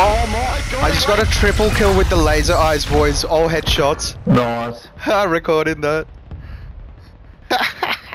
Oh my! I just got a triple kill with the laser eyes, boys. All headshots. Nice. I recorded that.